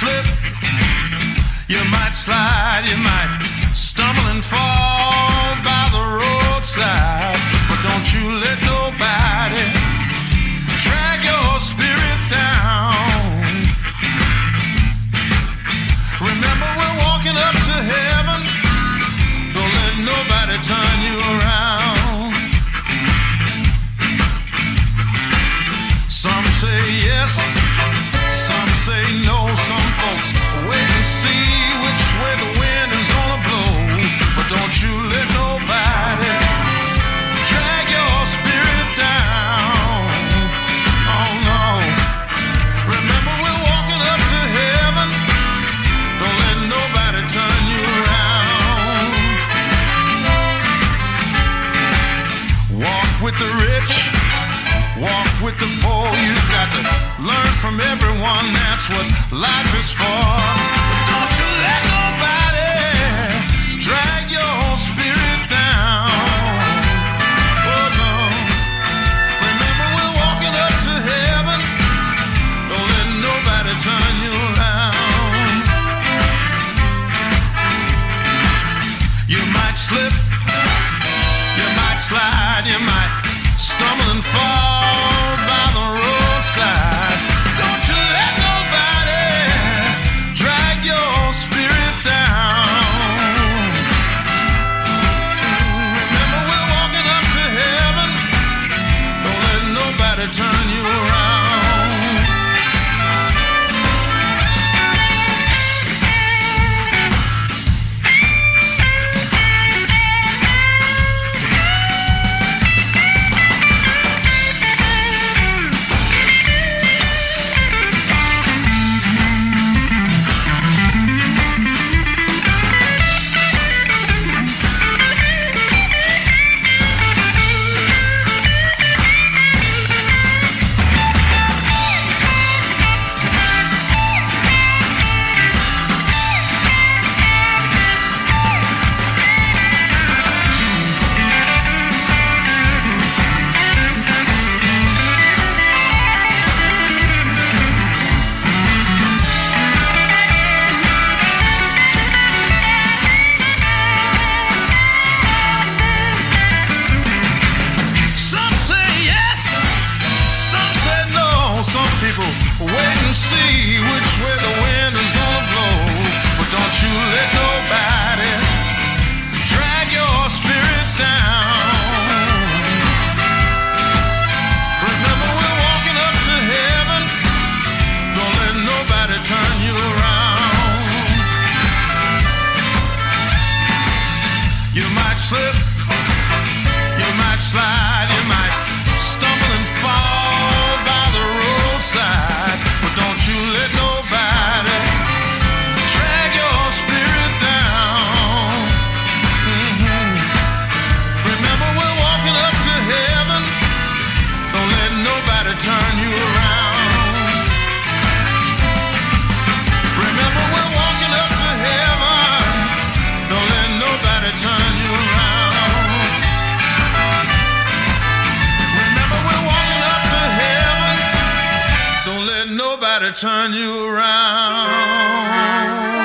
slip, you might slide, you might. with the rich, walk with the poor. You've got to learn from everyone. That's what life is for. stumble fall by the roadside. Don't you let nobody drag your spirit down. Remember, we're walking up to heaven. Don't let nobody turn you around. nobody turn you around.